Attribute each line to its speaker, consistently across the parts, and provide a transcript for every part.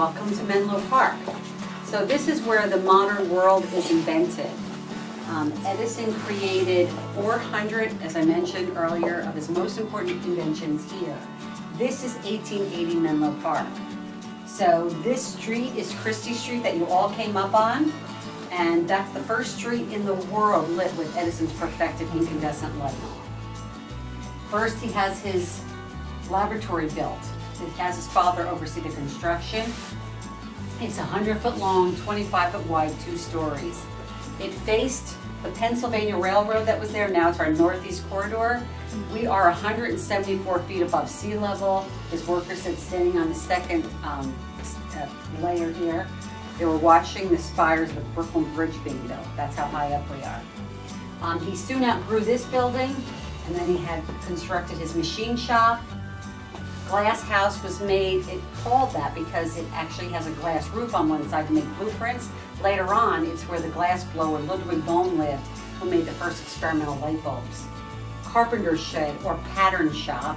Speaker 1: Welcome to Menlo Park. So this is where the modern world is invented. Um, Edison created 400, as I mentioned earlier, of his most important inventions here. This is 1880 Menlo Park. So this street is Christie Street that you all came up on. And that's the first street in the world lit with Edison's perfected incandescent light. First, he has his laboratory built. Has his father oversee the construction. It's 100 foot long, 25 foot wide, two stories. It faced the Pennsylvania Railroad that was there, now it's our northeast corridor. We are 174 feet above sea level. His workers sit standing on the second um, uh, layer here. They were watching the spires of the Brooklyn Bridge being built. That's how high up we are. Um, he soon outgrew this building, and then he had constructed his machine shop. Glass house was made, it called that because it actually has a glass roof on one side to make blueprints. Later on, it's where the glass blower Ludwig Bohm lived, who made the first experimental light bulbs. Carpenter's shed or pattern shop,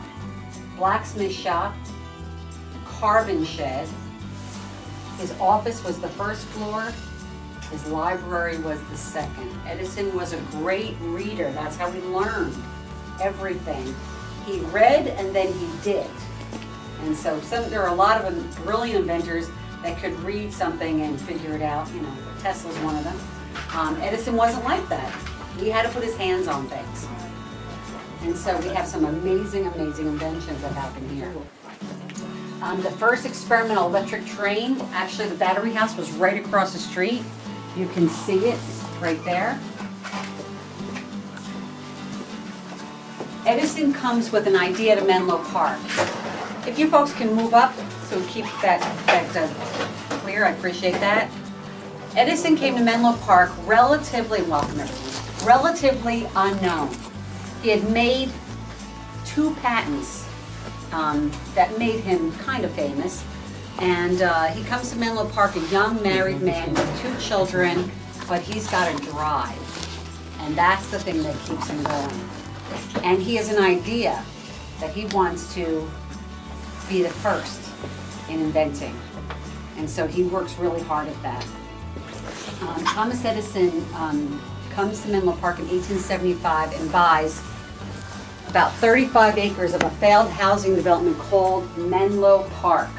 Speaker 1: blacksmith shop, carbon shed. His office was the first floor. His library was the second. Edison was a great reader. That's how he learned everything. He read and then he did. And so some, there are a lot of brilliant inventors that could read something and figure it out. You know, Tesla's one of them. Um, Edison wasn't like that. He had to put his hands on things. And so we have some amazing, amazing inventions that happen here. Um, the first experimental electric train, actually the battery house was right across the street. You can see it right there. Edison comes with an idea to Menlo Park. If you folks can move up, so keep that, that uh, clear, I appreciate that. Edison came to Menlo Park relatively, welcome relatively unknown. He had made two patents um, that made him kind of famous. And uh, he comes to Menlo Park, a young married man with two children, but he's got a drive. And that's the thing that keeps him going. And he has an idea that he wants to be the first in inventing. And so he works really hard at that. Um, Thomas Edison um, comes to Menlo Park in 1875 and buys about 35 acres of a failed housing development called Menlo Park.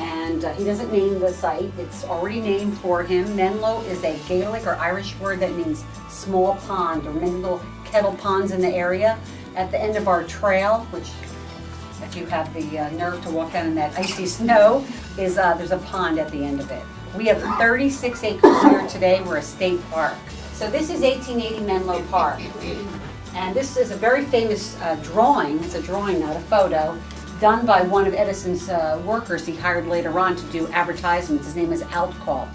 Speaker 1: And uh, he doesn't name the site, it's already named for him. Menlo is a Gaelic or Irish word that means small pond or little kettle ponds in the area. At the end of our trail, which if you have the uh, nerve to walk down in that icy snow, is uh, there's a pond at the end of it. We have 36 acres here today. We're a state park. So this is 1880 Menlo Park. And this is a very famous uh, drawing. It's a drawing, not a photo, done by one of Edison's uh, workers he hired later on to do advertisements. His name is Outcault.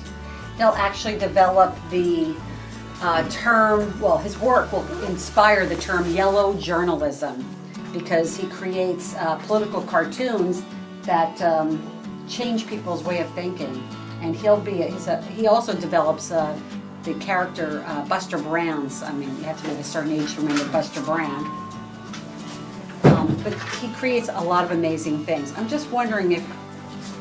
Speaker 1: He'll actually develop the uh, term, well, his work will inspire the term yellow journalism because he creates uh, political cartoons that um, change people's way of thinking. And he'll be, a, he also develops uh, the character uh, Buster Brown's, I mean, you have to be a certain age to remember Buster Brown. Um, but he creates a lot of amazing things. I'm just wondering if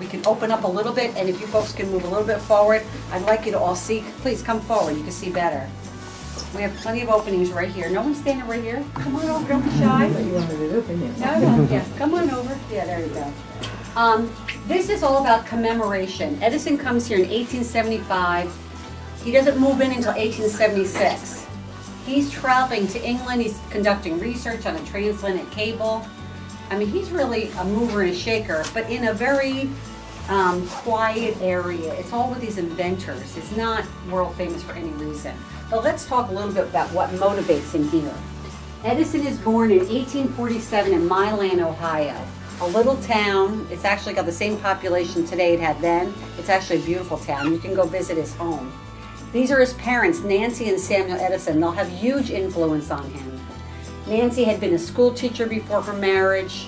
Speaker 1: we can open up a little bit, and if you folks can move a little bit forward, I'd like you to all see. Please come forward, you can see better. We have plenty of openings right here. No one's standing right here. Come on over, don't be shy.
Speaker 2: You wanted it open, yes.
Speaker 1: No, no, yeah, come on over. Yeah, there you go. Um, this is all about commemoration. Edison comes here in 1875. He doesn't move in until 1876. He's traveling to England. He's conducting research on a transatlantic cable. I mean, he's really a mover and a shaker, but in a very um, quiet area. It's all with these inventors. It's not world famous for any reason. But let's talk a little bit about what motivates him here. Edison is born in 1847 in Milan, Ohio. A little town. It's actually got the same population today it had then. It's actually a beautiful town. You can go visit his home. These are his parents, Nancy and Samuel Edison. They'll have huge influence on him. Nancy had been a school teacher before her marriage.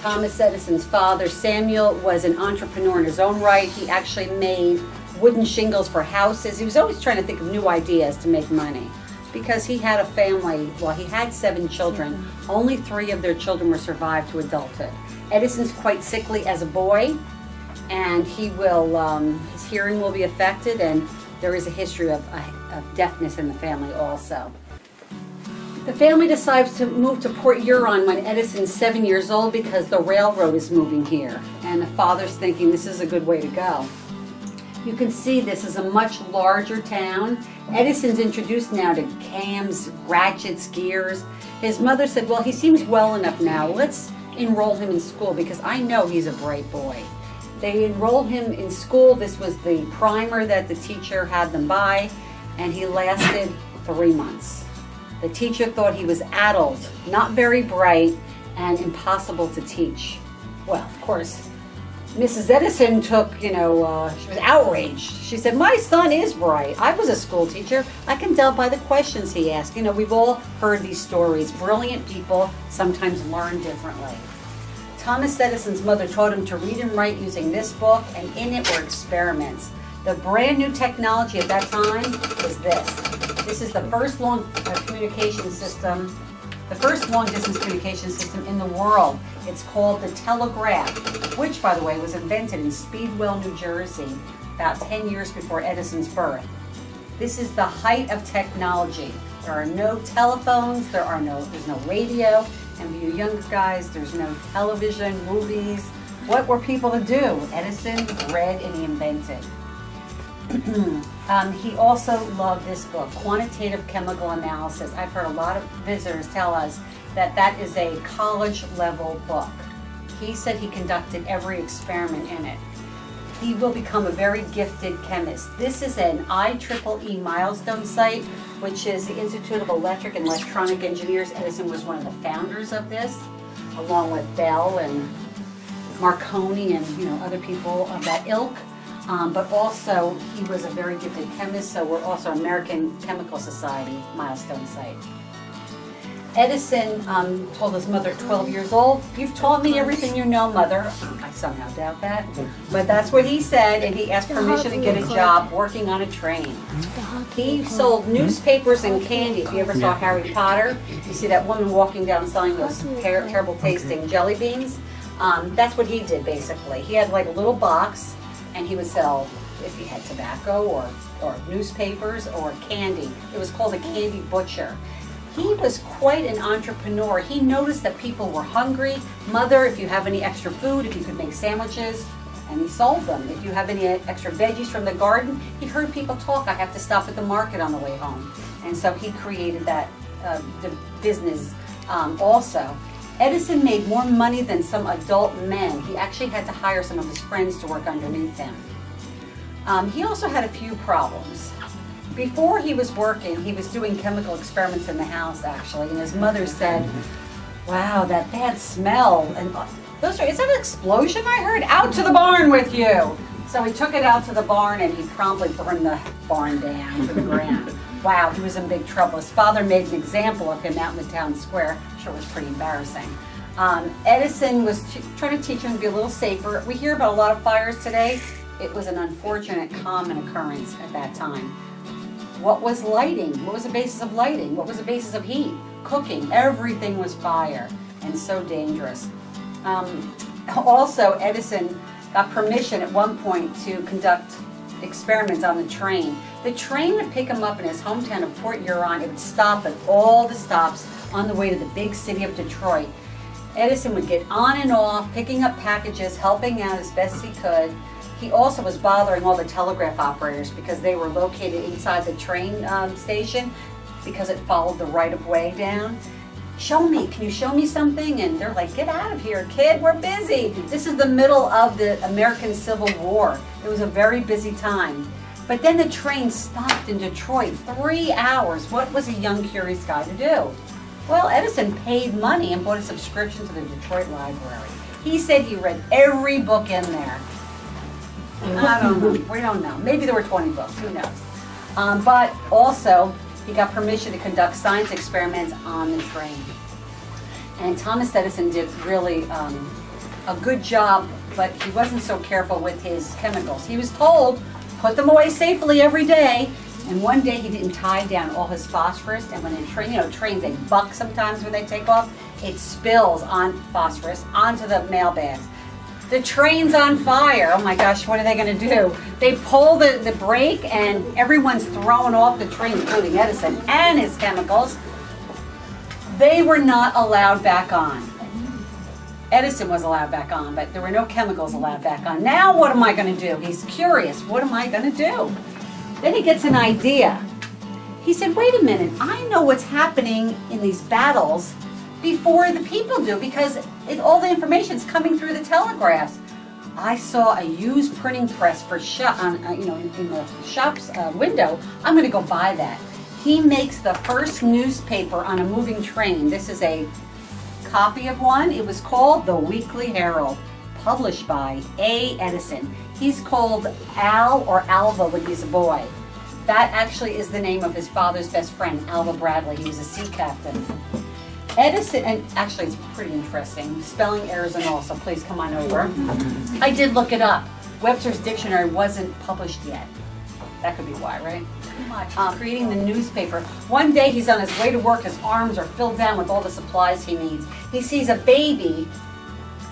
Speaker 1: Thomas Edison's father, Samuel, was an entrepreneur in his own right. He actually made wooden shingles for houses. He was always trying to think of new ideas to make money because he had a family. Well, he had seven children. Only three of their children were survived to adulthood. Edison's quite sickly as a boy. and he will, um, his hearing will be affected, and there is a history of, uh, of deafness in the family also. The family decides to move to Port Huron when Edison's seven years old because the railroad is moving here, and the father's thinking this is a good way to go. You can see this is a much larger town. Edison's introduced now to cams, ratchets, gears. His mother said, well, he seems well enough now. Let's enroll him in school because I know he's a bright boy. They enrolled him in school. This was the primer that the teacher had them buy, and he lasted three months. The teacher thought he was addled, not very bright, and impossible to teach. Well, of course, Mrs. Edison took, you know, uh, she was outraged. She said, My son is bright. I was a school teacher. I can tell by the questions he asked. You know, we've all heard these stories. Brilliant people sometimes learn differently. Thomas Edison's mother taught him to read and write using this book, and in it were experiments. The brand new technology at that time was this. This is the first long uh, communication system, the first long distance communication system in the world. It's called the telegraph, which, by the way, was invented in Speedwell, New Jersey, about 10 years before Edison's birth. This is the height of technology. There are no telephones, there are no, there's no radio, and for you young guys, there's no television, movies. What were people to do? Edison read and he invented. um, he also loved this book, Quantitative Chemical Analysis. I've heard a lot of visitors tell us that that is a college level book. He said he conducted every experiment in it. He will become a very gifted chemist. This is an IEEE milestone site, which is the Institute of Electric and Electronic Engineers. Edison was one of the founders of this, along with Bell and Marconi and you know other people of that ilk. Um, but also, he was a very gifted chemist, so we're also American Chemical Society milestone site. Edison um, told his mother 12 years old, you've taught me everything you know, mother. I somehow doubt that. But that's what he said, and he asked permission to get a job working on a train. He sold newspapers and candy. If you ever saw Harry Potter, you see that woman walking down selling those ter terrible tasting jelly beans. Um, that's what he did, basically. He had like a little box, and he would sell if he had tobacco or, or newspapers or candy. It was called a candy butcher he was quite an entrepreneur. He noticed that people were hungry. Mother, if you have any extra food, if you could make sandwiches, and he sold them. If you have any extra veggies from the garden, he heard people talk, I have to stop at the market on the way home. And so he created that uh, business um, also. Edison made more money than some adult men. He actually had to hire some of his friends to work underneath him. Um, he also had a few problems before he was working, he was doing chemical experiments in the house actually, and his mother said, wow, that bad smell. And uh, those are, is that an explosion I heard? Out to the barn with you. So he took it out to the barn and he promptly burned the barn down to the ground. Wow, he was in big trouble. His father made an example of him out in the town square. I'm sure it was pretty embarrassing. Um, Edison was trying to teach him to be a little safer. We hear about a lot of fires today. It was an unfortunate common occurrence at that time. What was lighting? What was the basis of lighting? What was the basis of heat? Cooking. Everything was fire and so dangerous. Um, also, Edison got permission at one point to conduct experiments on the train. The train would pick him up in his hometown of Port Huron. It would stop at all the stops on the way to the big city of Detroit. Edison would get on and off, picking up packages, helping out as best he could. He also was bothering all the telegraph operators because they were located inside the train um, station because it followed the right of way down. Show me, can you show me something? And they're like, get out of here, kid, we're busy. This is the middle of the American Civil War. It was a very busy time. But then the train stopped in Detroit, three hours. What was a young, curious guy to do? Well, Edison paid money and bought a subscription to the Detroit Library. He said he read every book in there. I don't know. We don't know. Maybe there were 20 books. Who knows? Um, but also, he got permission to conduct science experiments on the train. And Thomas Edison did really um, a good job, but he wasn't so careful with his chemicals. He was told, put them away safely every day. And one day he didn't tie down all his phosphorus, and when a train, you know, trains they buck sometimes when they take off, it spills on phosphorus onto the mail bags. The train's on fire. Oh my gosh, what are they going to do? They pull the, the brake and everyone's thrown off the train, including Edison and his chemicals. They were not allowed back on. Edison was allowed back on, but there were no chemicals allowed back on. Now what am I going to do? He's curious. What am I going to do? Then he gets an idea. He said, wait a minute, I know what's happening in these battles before the people do because it, all the information is coming through the telegraphs. I saw a used printing press for shop, uh, you know, in, in, the shop's uh, window. I'm going to go buy that. He makes the first newspaper on a moving train. This is a copy of one. It was called The Weekly Herald, published by A. Edison. He's called Al or Alva when he's a boy. That actually is the name of his father's best friend, Alva Bradley. He was a sea captain. Edison, and actually it's pretty interesting, spelling errors and all, so please come on over. I did look it up. Webster's Dictionary wasn't published yet. That could be why, right? Um, creating the newspaper. One day he's on his way to work, his arms are filled down with all the supplies he needs. He sees a baby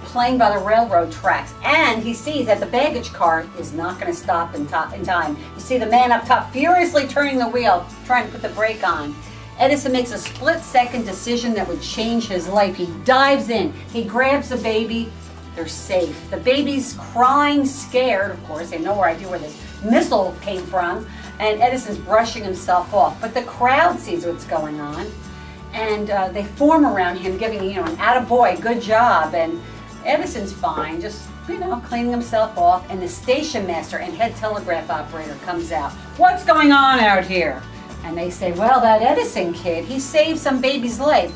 Speaker 1: playing by the railroad tracks, and he sees that the baggage car is not going to stop in, top, in time. You see the man up top furiously turning the wheel, trying to put the brake on. Edison makes a split second decision that would change his life. He dives in, he grabs the baby, they're safe. The baby's crying, scared, of course, they have no idea where this missile came from, and Edison's brushing himself off. But the crowd sees what's going on, and uh, they form around him, giving, you know, an attaboy, good job, and Edison's fine, just, you know, cleaning himself off, and the station master and head telegraph operator comes out. What's going on out here? And they say, well, that Edison kid, he saved some baby's life.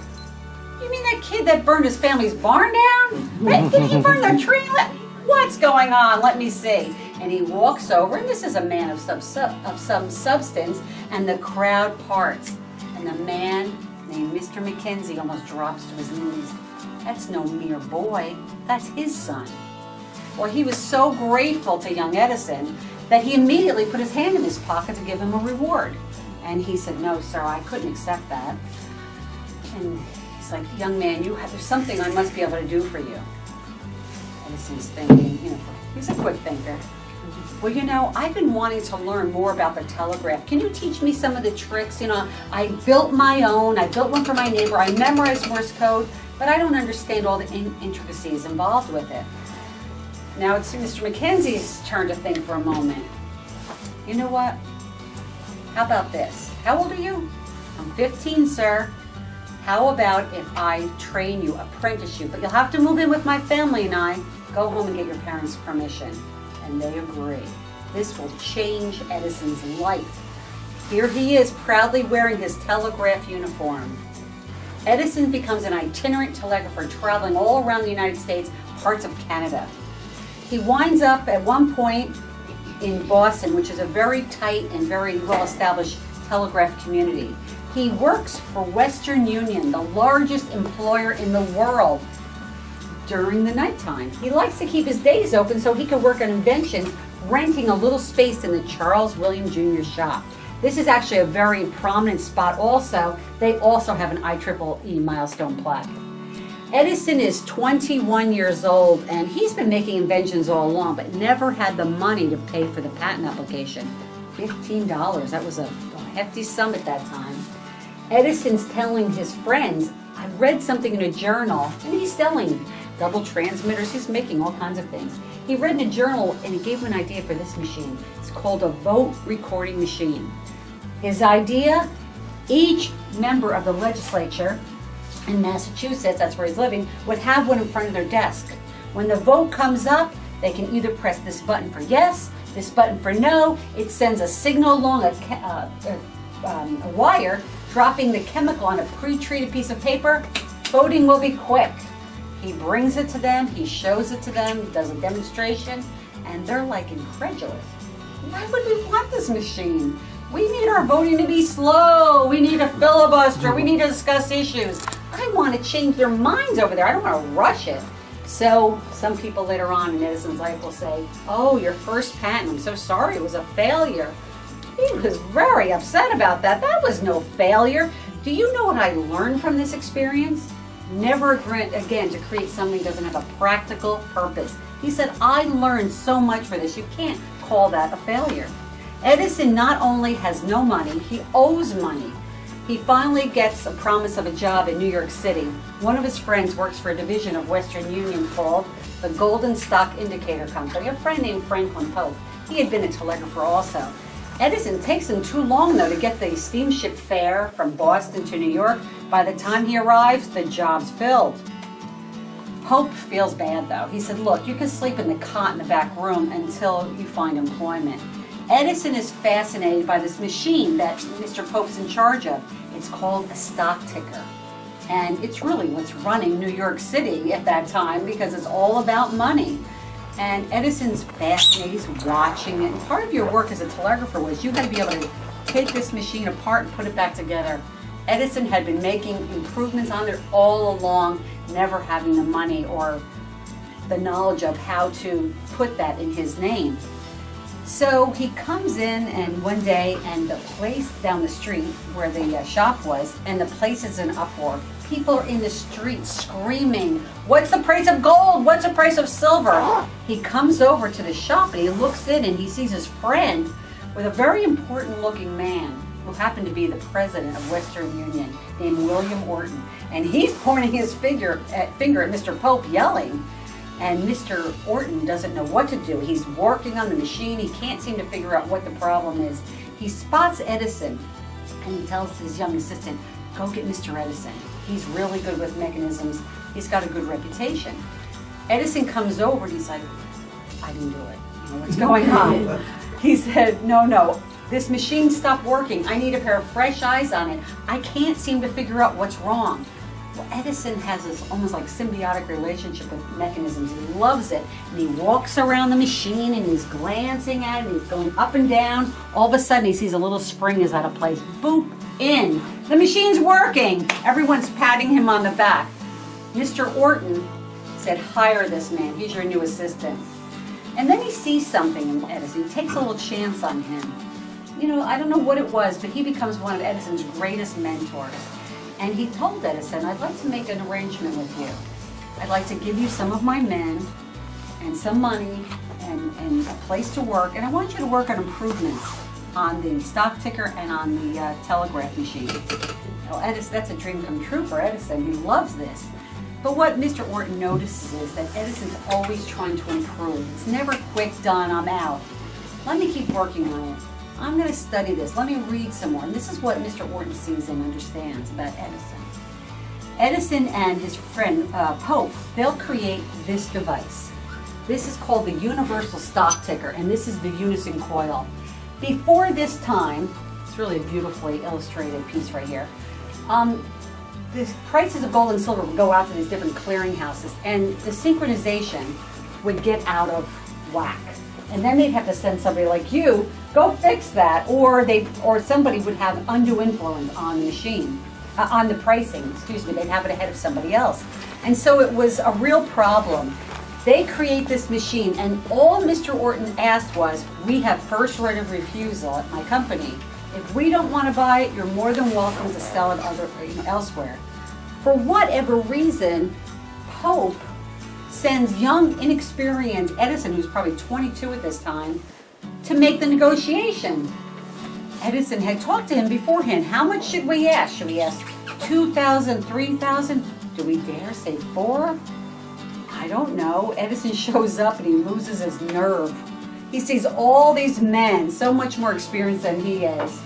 Speaker 1: You mean that kid that burned his family's barn down? Did he burn the tree? What's going on? Let me see. And he walks over, and this is a man of some, of some substance, and the crowd parts. And the man named Mr. McKenzie almost drops to his knees. That's no mere boy, that's his son. Well, he was so grateful to young Edison that he immediately put his hand in his pocket to give him a reward. And he said, no, sir, I couldn't accept that. And he's like, young man, you have, there's something I must be able to do for you. Edison's thinking, you know, he's a quick thinker. Well, you know, I've been wanting to learn more about the telegraph. Can you teach me some of the tricks? You know, I built my own. I built one for my neighbor. I memorized Morse code, but I don't understand all the in intricacies involved with it. Now it's Mr. McKenzie's turn to think for a moment. You know what? How about this? How old are you? I'm 15, sir. How about if I train you, apprentice you, but you'll have to move in with my family and I. Go home and get your parents' permission. And they agree. This will change Edison's life. Here he is, proudly wearing his telegraph uniform. Edison becomes an itinerant telegrapher traveling all around the United States, parts of Canada. He winds up at one point in Boston, which is a very tight and very well-established telegraph community. He works for Western Union, the largest employer in the world, during the nighttime. He likes to keep his days open so he can work on inventions, renting a little space in the Charles William Jr. shop. This is actually a very prominent spot also. They also have an IEEE milestone plaque. Edison is 21 years old and he's been making inventions all along, but never had the money to pay for the patent application. $15, that was a, a hefty sum at that time. Edison's telling his friends, I read something in a journal, and he's selling double transmitters, he's making all kinds of things. He read in a journal and it gave him an idea for this machine. It's called a vote recording machine. His idea, each member of the legislature in Massachusetts, that's where he's living, would have one in front of their desk. When the vote comes up, they can either press this button for yes, this button for no. It sends a signal along a, uh, um, a wire, dropping the chemical on a pre-treated piece of paper. Voting will be quick. He brings it to them, he shows it to them, does a demonstration, and they're like incredulous. Why would we want this machine? We need our voting to be slow. We need a filibuster. We need to discuss issues. Want to change their minds over there. I don't want to rush it. So some people later on in Edison's life will say, oh, your first patent, I'm so sorry, it was a failure. He was very upset about that. That was no failure. Do you know what I learned from this experience? Never grant again to create something that doesn't have a practical purpose. He said, I learned so much for this. You can't call that a failure. Edison not only has no money, he owes money. He finally gets a promise of a job in New York City. One of his friends works for a division of Western Union called the Gold and Stock Indicator Company, a friend named Franklin Pope. He had been a telegrapher also. Edison takes him too long, though, to get the steamship fare from Boston to New York. By the time he arrives, the job's filled. Pope feels bad, though. He said, look, you can sleep in the cot in the back room until you find employment. Edison is fascinated by this machine that Mr. Pope's in charge of. It's called a stock ticker. And it's really what's running New York City at that time because it's all about money. And Edison's fascinated, he's watching it. And part of your work as a telegrapher was you had to be able to take this machine apart and put it back together. Edison had been making improvements on it all along, never having the money or the knowledge of how to put that in his name. So he comes in and one day and the place down the street where the uh, shop was and the place is in uproar people are in the street screaming, What's the price of gold? What's the price of silver? He comes over to the shop and he looks in and he sees his friend with a very important looking man who happened to be the president of Western Union named William Orton. And he's pointing his finger at, finger at Mr. Pope, yelling. And Mr. Orton doesn't know what to do. He's working on the machine. He can't seem to figure out what the problem is. He spots Edison and he tells his young assistant, go get Mr. Edison. He's really good with mechanisms. He's got a good reputation. Edison comes over and he's like, I didn't do it. You know, what's going on? he said, no, no, this machine stopped working. I need a pair of fresh eyes on it. I can't seem to figure out what's wrong. Well, Edison has this almost like symbiotic relationship with mechanisms. He loves it. And he walks around the machine and he's glancing at it and he's going up and down. All of a sudden he sees a little spring is out of place. Boop, in. The machine's working. Everyone's patting him on the back. Mr. Orton said, hire this man. He's your new assistant. And then he sees something in Edison. He takes a little chance on him. You know, I don't know what it was, but he becomes one of Edison's greatest mentors. And he told Edison, I'd like to make an arrangement with you. I'd like to give you some of my men and some money and, and a place to work, and I want you to work on improvements on the stock ticker and on the uh, telegraph machine. Well, Edison, that's a dream come true for Edison. He loves this. But what Mr. Orton notices is that Edison's always trying to improve. It's never quick, done, I'm out. Let me keep working on it. I'm going to study this. Let me read some more. And this is what Mr. Orton sees and understands about Edison. Edison and his friend uh, Pope, they'll create this device. This is called the Universal Stock Ticker, and this is the Unison coil. Before this time, it's really a beautifully illustrated piece right here. Um, the prices of gold and silver would go out to these different clearinghouses, and the synchronization would get out of whack. And then they'd have to send somebody like you go fix that, or they or somebody would have undue influence on the machine, uh, on the pricing. Excuse me, they'd have it ahead of somebody else, and so it was a real problem. They create this machine, and all Mr. Orton asked was, we have first right of refusal at my company. If we don't want to buy it, you're more than welcome to sell it other, you know, elsewhere. For whatever reason, Pope sends young, inexperienced Edison, who's probably 22 at this time, to make the negotiation. Edison had talked to him beforehand. How much should we ask? Should we ask 2,000, 3,000? Do we dare say four? I don't know. Edison shows up and he loses his nerve. He sees all these men, so much more experienced than he is.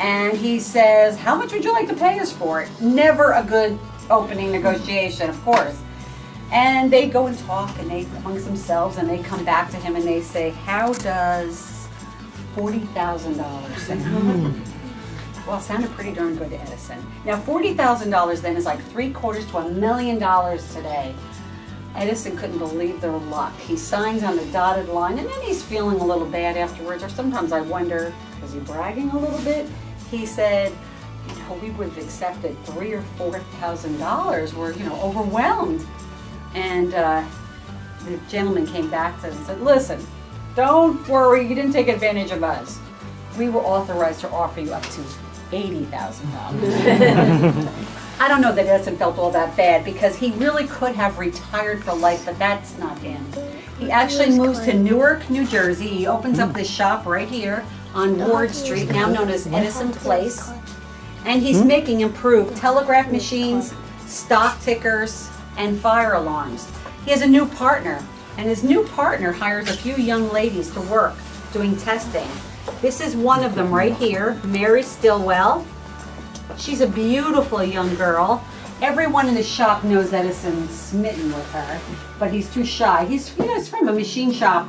Speaker 1: And he says, How much would you like to pay us for it? Never a good opening negotiation, of course. And they go and talk and they amongst themselves and they come back to him and they say, How does $40,000 sound? Hmm. well, it sounded pretty darn good to Edison. Now, $40,000 then is like three quarters to a million dollars today. Edison couldn't believe their luck. He signs on the dotted line and then he's feeling a little bad afterwards, or sometimes I wonder, was he bragging a little bit? He said, you know, we would have accepted three or four thousand dollars. We're, you know, overwhelmed. And uh, the gentleman came back to him and said, listen, don't worry, you didn't take advantage of us. We were authorized to offer you up to $80,000. I don't know that Edison felt all that bad because he really could have retired for life, but that's not him. He actually moves to Newark, New Jersey. He opens up this shop right here on Ward Street, now known as Edison Place. And he's making improved telegraph machines, stock tickers, and fire alarms. He has a new partner, and his new partner hires a few young ladies to work doing testing. This is one of them right here, Mary Stilwell. She's a beautiful young girl. Everyone in the shop knows Edison's smitten with her, but he's too shy. He's, you know, he's from a machine shop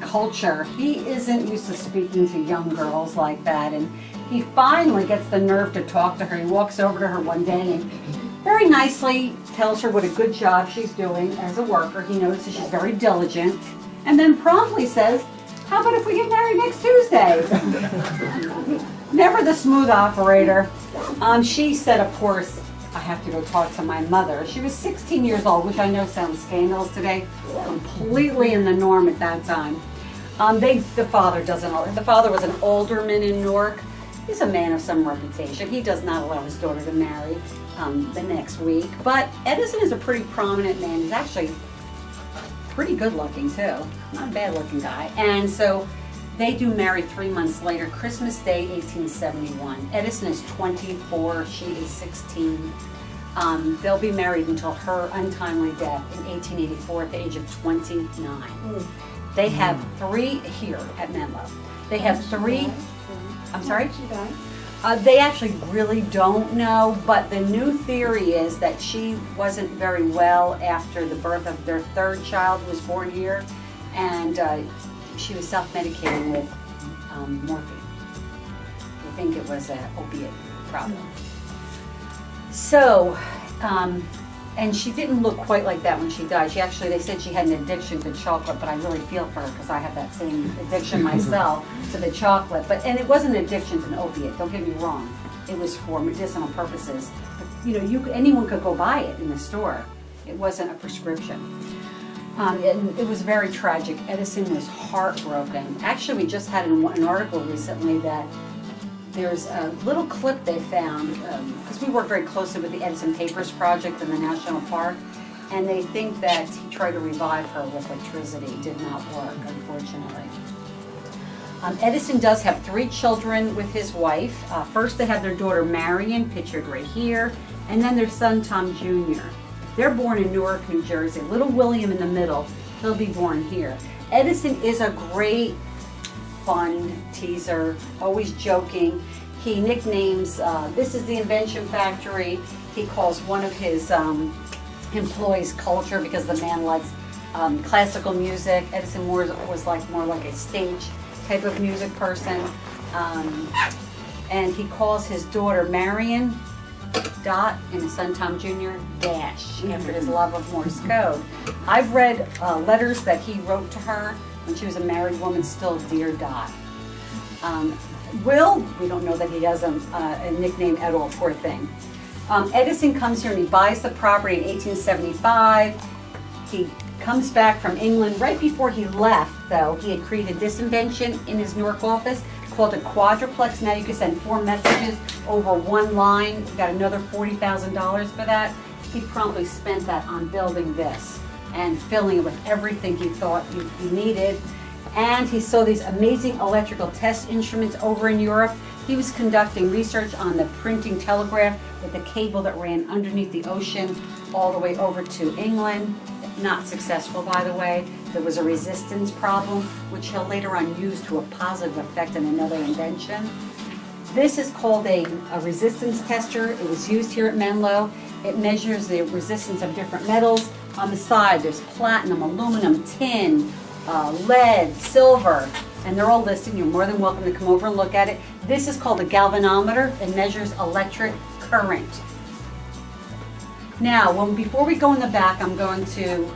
Speaker 1: culture. He isn't used to speaking to young girls like that, and he finally gets the nerve to talk to her. He walks over to her one day and very nicely tells her what a good job she's doing as a worker. He notices she's very diligent, and then promptly says, how about if we get married next Tuesday? Never the smooth operator. Um, she said, of course, I have to go talk to my mother. She was 16 years old, which I know sounds scandalous today. Completely in the norm at that time. Um, they, the father doesn't. The father was an alderman in Newark. He's a man of some reputation. He does not allow his daughter to marry um, the next week. But Edison is a pretty prominent man. He's actually pretty good looking too. Not a bad looking guy. And so they do marry three months later, Christmas Day, 1871. Edison is 24, she is 16. Um, they'll be married until her untimely death in 1884 at the age of 29. Mm. They have three here at Menlo. They have three. I'm sorry? Uh, they actually really don't know, but the new theory is that she wasn't very well after the birth of their third child was born here, and uh, she was self-medicating with um, morphine. I think it was an opiate problem. So, um, and she didn't look quite like that when she died. She actually, they said she had an addiction to chocolate, but I really feel for her because I have that same addiction myself to the chocolate. But and it wasn't an addiction to an opiate. Don't get me wrong. It was for medicinal purposes. But, you know, you anyone could go buy it in the store. It wasn't a prescription. Um, it, it, was very tragic. Edison was heartbroken. Actually, we just had an, an article recently that there's a little clip they found, because um, we work very closely with the Edison Papers Project in the National Park, and they think that he tried to revive her with electricity. Did not work, unfortunately. Um, Edison does have three children with his wife. Uh, first, they have their daughter Marion, pictured right here, and then their son Tom Jr. They're born in Newark, New Jersey. Little William in the middle, he'll be born here. Edison is a great fun teaser, always joking. He nicknames, uh, this is the Invention Factory. He calls one of his um, employees culture because the man likes um, classical music. Edison Moore was like more like a stage type of music person. Um, and he calls his daughter Marion Dot and his son Tom Jr. Dash after his love of Morse code. I've read uh, letters that he wrote to her when she was a married woman, still Dear Dot. Um, Will, we don't know that he has a, uh, a nickname at all, poor thing. Um, Edison comes here and he buys the property in 1875. He comes back from England. Right before he left, though, he had created this invention in his Newark office called a quadruplex. Now you can send four messages over one line. Got another $40,000 for that. He promptly spent that on building this and filling it with everything he thought he, needed. And he saw these amazing electrical test instruments over in Europe. He was conducting research on the printing telegraph with a cable that ran underneath the ocean all the way over to England. Not successful, by the way. There was a resistance problem, which he'll later on use to a positive effect in another invention. This is called a, a resistance tester. It was used here at Menlo. It measures the resistance of different metals on the side, there's platinum, aluminum, tin, uh, lead, silver, and they're all listed. You're more than welcome to come over and look at it. This is called a galvanometer. It measures electric current. Now, when, before we go in the back, I'm going to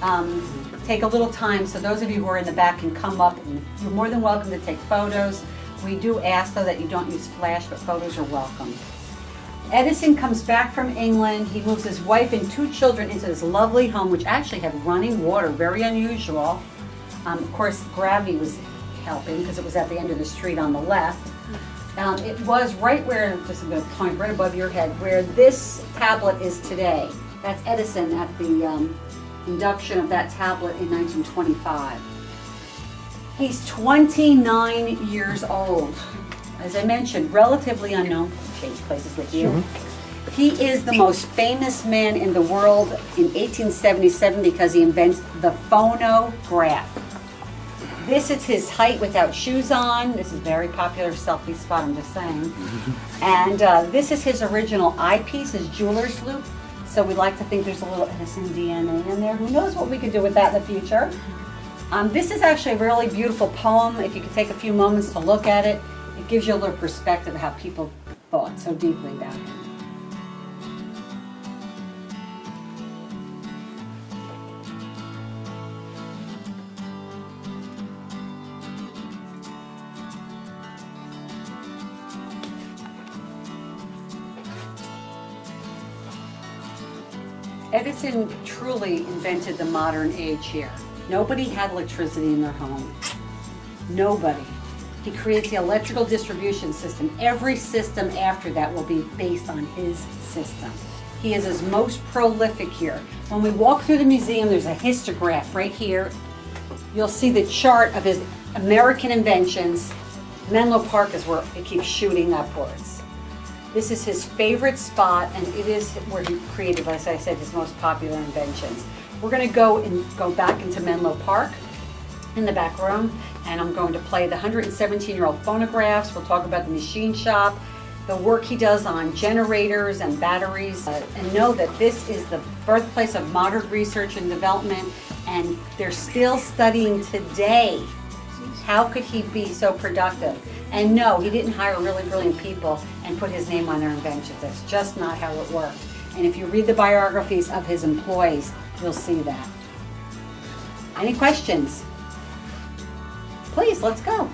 Speaker 1: um, take a little time so those of you who are in the back can come up. And you're more than welcome to take photos. We do ask, though, that you don't use flash, but photos are welcome. Edison comes back from England. He moves his wife and two children into this lovely home, which actually had running water, very unusual. Um, of course, gravity was helping because it was at the end of the street on the left. Um, it was right where, just I'm going to point right above your head, where this tablet is today. That's Edison at the um, induction of that tablet in 1925. He's 29 years old. As I mentioned, relatively unknown. Change places with you. He is the most famous man in the world in 1877 because he invents the phonograph. This is his height without shoes on. This is very popular selfie spot, I'm just saying. And uh, this is his original eyepiece, his jeweler's loupe. So we like to think there's a little Edison DNA in there. Who knows what we could do with that in the future? Um, this is actually a really beautiful poem. If you could take a few moments to look at it gives you a little perspective of how people thought so deeply about him. Edison truly invented the modern age here. Nobody had electricity in their home. Nobody. He creates the electrical distribution system. Every system after that will be based on his system. He is his most prolific here. When we walk through the museum, there's a histograph right here. You'll see the chart of his American inventions. Menlo Park is where it keeps shooting upwards. This is his favorite spot, and it is where he created, as I said, his most popular inventions. We're going to go and go back into Menlo Park in the back room, and I'm going to play the 117-year-old phonographs. We'll talk about the machine shop, the work he does on generators and batteries, uh, and know that this is the birthplace of modern research and development, and they're still studying today. How could he be so productive? And no, he didn't hire really brilliant people and put his name on their inventions. That's just not how it worked. And if you read the biographies of his employees, you'll see that. Any questions? Please, let's go.